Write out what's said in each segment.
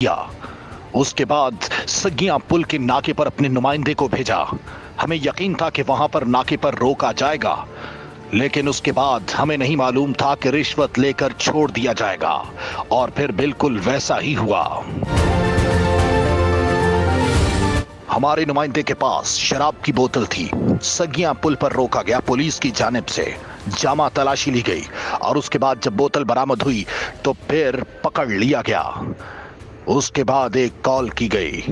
किया। उसके बाद सगिया पुल के नाके पर अपने नुमाइंदे को भेजा। हमें यकीन था कि वहाँ पर नाके पर रोका जाएगा, लेकिन उसके बाद हमें नहीं मालूम था कि रिश्वत लेकर छोड़ दिया जाएगा, और फिर बिल्कुल वैसा ही हुआ। हमारे नुमाइंदे के पास शराब की बोतल थी। सगिया पुल पर रोका गया पुलिस की जानब से। जामा तलाशी ली गई, और उसके बाद जब बोतल बरामद हुई तो फिर पकड़ लिया गया। उसके बाद एक कॉल की गई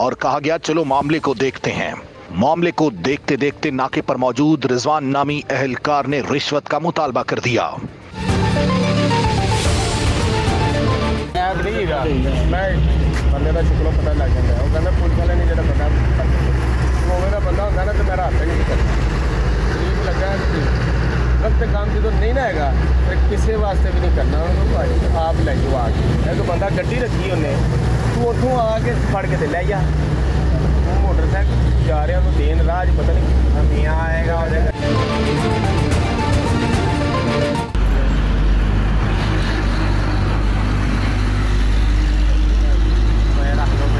और कहा गया, चलो मामले को देखते हैं. मामले को देखते देखते नाके पर मौजूद रिजवान नामी अहलकार ने रिश्वत का मुतालबा कर दिया। गलत नहीं ना ਸ਼ੁਕਰੋਂ ਪਤਾ ਲੱਗ ਜਾਂਦਾ ਉਹ ਕਹਿੰਦਾ ਪੁਲਿਸ ਵਾਲੇ ਨੇ ਜਿਹੜਾ ਬੰਦਾ ਉਵੇਂ ਦਾ ਬੰਦਾ ਹੁੰਦਾ ਨਾ ਤੇ ਮੇਰਾ ਹੱਥ ਨਹੀਂ ਕਰਦਾ ਗਰੀਬ ਲੱਗਾ ਕਿ ਗਲਤ ਕੰਮ ਜਦੋਂ ਨਹੀਂ ਨਾ ਹੈਗਾ ਫਿਰ ਕਿਸੇ ਵਾਸਤੇ ਵੀ ਨਹੀਂ ਕਰਨਾ ਉਹਨੂੰ ਭਾਜੀ ਆਪ ਲੈ ਜਾਓ ਆ ਕੇ ਇੱਕ ਬੰਦਾ ਗੱਡੀ ਰੱਖੀ ਉਹਨੇ ਤੂੰ ਉੱਥੋਂ ਆ ਕੇ ਫੜ ਕੇ ਤੇ ਲੈ ਜਾ ਉਹ ਮੋਟਰਸਾਈਕਲ ਜਾ ਰਿਹਾ ਉਹਨੂੰ ਦੇਣ ਰਾਹ 'ਚ ਪਤਾ ਨਹੀਂ ਮੀਆਂ ਆਏਗਾ ਉਹਦੇ ਮੈਂ ਰੱਖ ਲਓ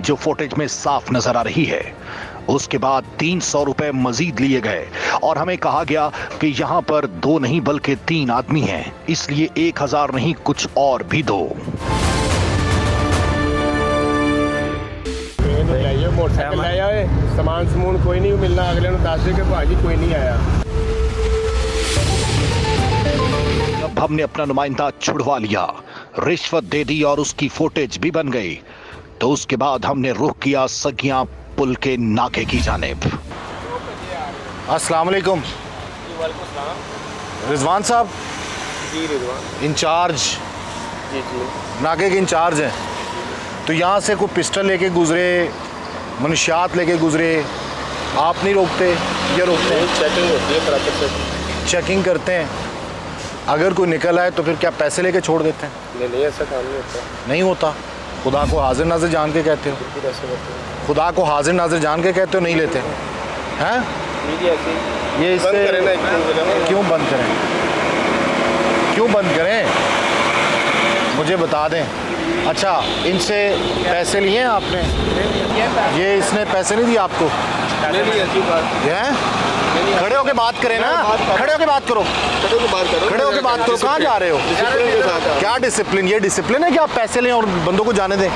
जो फोटेज में साफ़ नज़र आ रही है। उसके बाद तीन सौ रुपए मजीद लिए गए और हमें कहा गया कि यहाँ पर दो नहीं बल्कि तीन आदमी हैं। इसलिए एक हज़ार नहीं, कुछ और भी दो। मोटरसाइकिल समून कोई नहीं मिलना अगले के भाजी कोई नहीं आया हमने अपना नुमाइंदा छुड़वा लिया। रिश्वत दे दी और उसकी फोटेज भी बन गई। तो उसके बाद हमने रुख किया सगिया पुल के नाके की जानेब। अस्सलाम वालेकुम। रिजवान साहब? रिजवान। इंचार्ज। जी जी। नाके के इंचार्ज हैं। तो यहाँ से कोई पिस्टल लेके गुजरे मनुष्यात लेके गुजरे आप नहीं रोकते या रोकते हैं? चेकिंग होती है से। चेकिंग करते हैं। अगर कोई निकल आए तो फिर क्या पैसे लेके छोड़ देते हैं? नहीं नहीं ऐसा काम नहीं होता। नहीं होता। खुदा को हाजिर नाजिर जान के कहते हो। खुदा को हाजिर नाजिर जान के कहते हो नहीं लेते। हैं? ये इससे क्यों बंद करें? क्यों बंद करें? मुझे बता दें। अच्छा इनसे पैसे लिए हैं आपने? ये इसने पैसे नहीं दिए आपको? ये हैं? खड़े होके बात करें ना। खड़े होके बात करो। खड़े को बात करो। खड़े होके बात करो। कहाँ जा रहे हो। क्या डिसिप्लिन? ये डिसिप्लिन है कि आप पैसे लें और बंदों को जाने दें?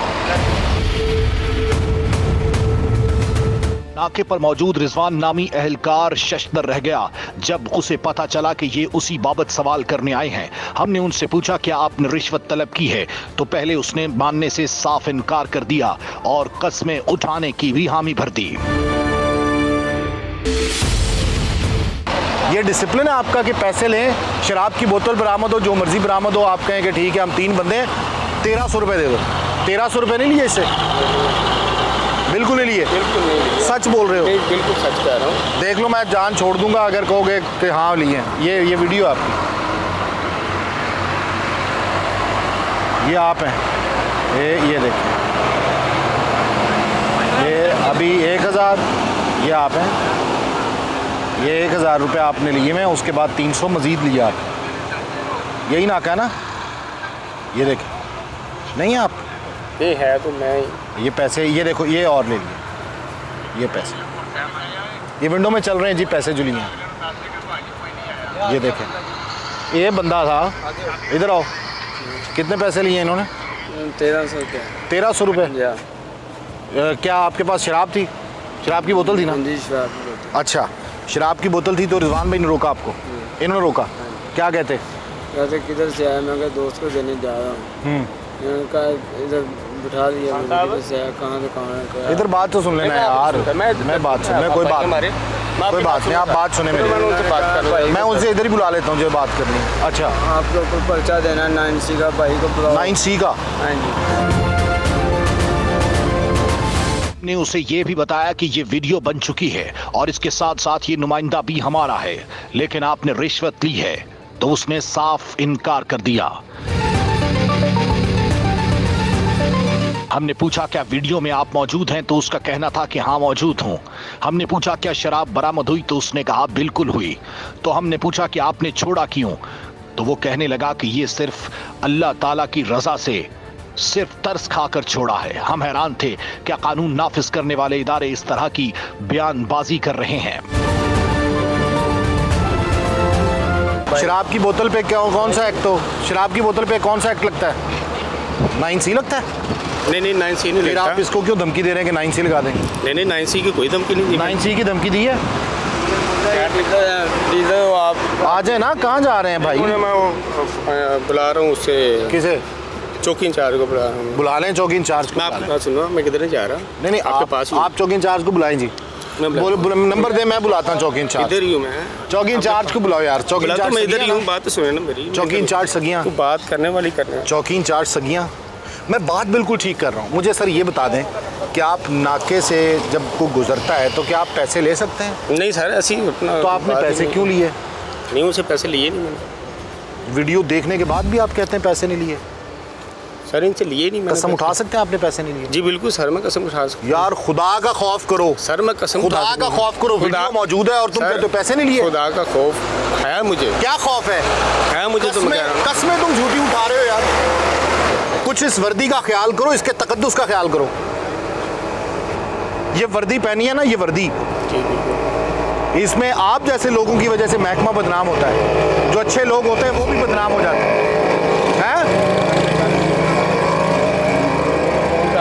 नाके पर मौजूद रिजवान नामी अहलकार शशदर रह गया जब उसे पता चला कि ये उसी बाबत सवाल करने आए हैं। हमने उनसे पूछा क्या आपने रिश्वत तलब की है? तो पहले उसने मानने से साफ़ इनकार कर दिया और कस्में उठाने की भी हामी भर दी। ये डिसिप्लिन है आपका कि पैसे लें शराब की बोतल बरामद हो जो मर्ज़ी बरामद हो आप कहें कि ठीक है हम तीन बंदे हैं तेरह सौ रुपये दे दो। तेरह सौ रुपये नहीं लिए इससे? बिल्कुल नहीं लिए। बिल्कुल नहीं सच बोल रहे हो। बिल्कुल सच कह रहा हूँ। देख लो मैं जान छोड़ दूँगा अगर कहोगे कि हाँ लिए ये ये वीडियो आपकी। ये आप हैं। ये ये देखिए ये अभी एक हज़ार ये आप हैं। ये एक हज़ार रुपये आपने लिए में उसके बाद तीन सौ मज़ीद लिया आप। यही नाका है ना? ये देखिए नहीं आप? ये है तो मैं ये पैसे ये देखो ये और ले लिए। ये पैसे। ये विंडो में चल रहे हैं जी पैसे जो लिए ये देखें। ये बंदा था। इधर आओ। कितने पैसे लिए इन्होंने? तेरह सौ तेरह सौ रुपये क्या आपके पास शराब थी? शराब की बोतल थी ना? जी शराब अच्छा। शराब की बोतल थी तो रिजवान भाई ने रोका आपको? इन्होंने रोका? क्या कहते? कहते किधर से आया? मैं कहा दोस्त को देने जा रहा हूँ। हम्म। कहा इधर बिठा दिया किधर से आया कहाँ से कहाँ इधर बात तो सुन लेना यार। मैं मैं बात सुन मैं कोई बात कोई बात नहीं आप बात सुने चलो, मेरी। बात कर मैं उनसे इधर ही बुला लेता हूँ जो बात करनी है। अच्छा। आपके ऊपर पर्चा देना नाइन सी का भाई को नाइन सी का? हाँ जी। ने उसे ये भी बताया कि ये वीडियो बन चुकी है और इसके साथ साथ ये नुमाइंदा भी हमारा है। लेकिन आपने रिश्वत ली है तो उसने साफ़ इनकार कर दिया। हमने पूछा, क्या वीडियो में आप मौजूद हैं? तो उसका कहना था कि हाँ मौजूद हूँ। हमने पूछा, क्या शराब बरामद हुई तो उसने कहा, बिल्कुल हुई। तो हमने पूछा कि, आपने छोड़ा क्यों? तो वो कहने लगा कि, ये सिर्फ़ अल्लाह ताला की रजा से सिर्फ़ तर्स खाकर छोड़ा है। हम हैरान थे क्या कानून नाफिज करने वाले इदारे इस तरह की बयानबाजी कर रहे हैं। शराब की बोतल पे क्या कौन सा एक्ट हो? शराब की बोतल पे कौन सा एक्ट लगता है? नाइन सी लगता है? नहीं नहीं नाइन सी नहीं फिर लगता। आप इसको क्यों धमकी दे रहे हैं कि नाइन सी लगा देंगे नहीं नहीं नाइन सी की कोई धमकी नहीं दी। नाइन सी की धमकी दी है? आप। आ जाए ना कहाँ जा रहे हैं भाई? मैं बुला रहा हूँ उससे। किसे? चौकी इंचार्ज को बुला रहा हूँ। बुला लें चौकी इंचार्ज को मैं लें। बात मैं किधर जा रहा? नहीं नहीं आपके आप, पास आप चौकी इंचार्ज को बुलाएँ जी। नंबर दे मैं बुलाता हूँ चौकी इंचार्ज। इधर ही हूँ मैं। चौकी इंचार्ज को बुलाओ यार चौकी तो इंचार्ज मैं इधर ही हूँ बात तो सुने ना मेरी। चौकी इंचार्ज सगियाँ। बात करने वाली करना चौकी इंचार्ज सगियाँ। मैं बात बिल्कुल ठीक कर रहा हूँ। मुझे सर ये बता दें कि आप नाके से जब को गुजरता है तो क्या आप पैसे ले सकते हैं? नहीं सर ऐसी तो आपने पैसे क्यों लिए? नहीं उनसे पैसे लिए नहीं मैंने। वीडियो देखने के बाद भी आप कहते हैं पैसे नहीं लिए। सर इनसे लिए नहीं मैंने कसम उठा सकते हैं आपने पैसे नहीं लिए? जी बिल्कुल सर मैं कसम उठा सकता यार खुदा का खौफ करो। सर मैं कसम खुदा का खौफ करो खुदा- वीडियो मौजूद है और तुम कहते हो पैसे नहीं लिए। खुदा का खौफ है मुझे। क्या खौफ है? है मुझे तो मैं कह कसमें तुम झूठी उठा रहे हो यार। कुछ इस वर्दी का ख्याल करो इसके तकद्दुस का ख्याल करो। ये वर्दी पहनी है ना ये वर्दी। इसमें आप जैसे लोगों की वजह से महकमा बदनाम होता है। जो अच्छे लोग होते हैं वो भी बदनाम हो जाते हैं। हैं?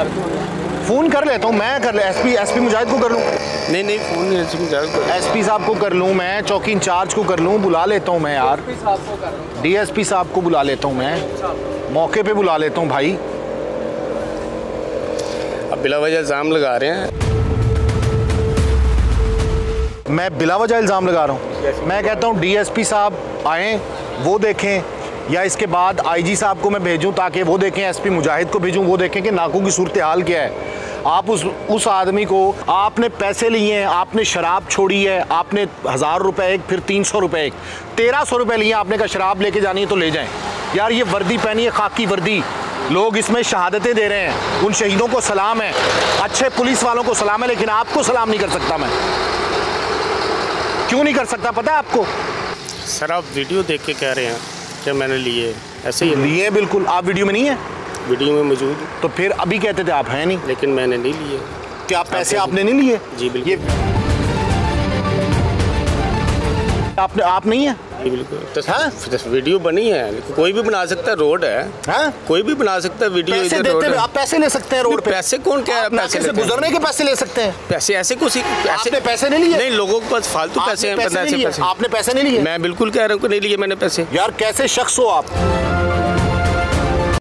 फ़ोन कर लेता हूँ मैं कर ले एसपी एसपी मुजाहिद को कर लूँ? नहीं नहीं फ़ोन नहीं ऐसे में जाओ एसपी साहब को कर लूँ मैं चौकी इंचार्ज को कर लूँ बुला लेता हूँ मैं यार। डीएसपी साहब को बुला लेता हूँ मैं। मौके पे बुला लेता हूँ भाई। अब बिला वजह इल्ज़ाम लगा रहे हैं। मैं बिला वजह इल्ज़ाम लगा रहा हूँ। मैं कहता हूँ डीएसपी साहब आए वो देखें या इसके बाद आईजी साहब को मैं भेजूं ताकि वो देखें एसपी मुजाहिद को भेजूं, वो देखें कि नाकों की सूरत हाल क्या है। आप उस उस आदमी को, आपने पैसे लिए हैं, आपने शराब छोड़ी है, आपने हज़ार रुपए एक, फिर तीन सौ रुपये एक, तेरह सौ रुपये लिए आपने कहा शराब लेके जानी है तो ले जाएँ। यार ये वर्दी पहनी है, खाकी वर्दी। लोग इसमें शहादतें दे रहे हैं, उन शहीदों को सलाम है। अच्छे पुलिस वालों को सलाम है, लेकिन आपको सलाम नहीं कर सकता मैं। क्यों नहीं कर सकता, पता है आपको? सर, आप वीडियो देख के कह रहे हैं। कि मैंने लिए? ऐसे ही लिए बिल्कुल। आप वीडियो में नहीं है? वीडियो में मौजूद। तो फिर अभी कहते थे आप हैं नहीं। लेकिन मैंने नहीं लिए। क्या आप पैसे आपने नहीं। लिए? जी, बिल्कुल। आपने आप नहीं है? बिल्कुल तो हाँ? वीडियो बनी है कोई भी बना सकता है रोड है हा? कोई भी बना सकता है वीडियो पैसे रोड देते है। आप पैसे ले सकते हैं रोड पे पैसे कौन कह रहा है पैसे से गुजरने के पैसे ले सकते हैं पैसे ऐसे कुछ पैसे आपने पैसे नहीं लिए? नहीं लोगों के पास फालतू पैसे हैं आपने पैसे नहीं लिए मैं बिल्कुल कह रहा हूँ नहीं लिए मैंने पैसे यार कैसे शख्स हो आप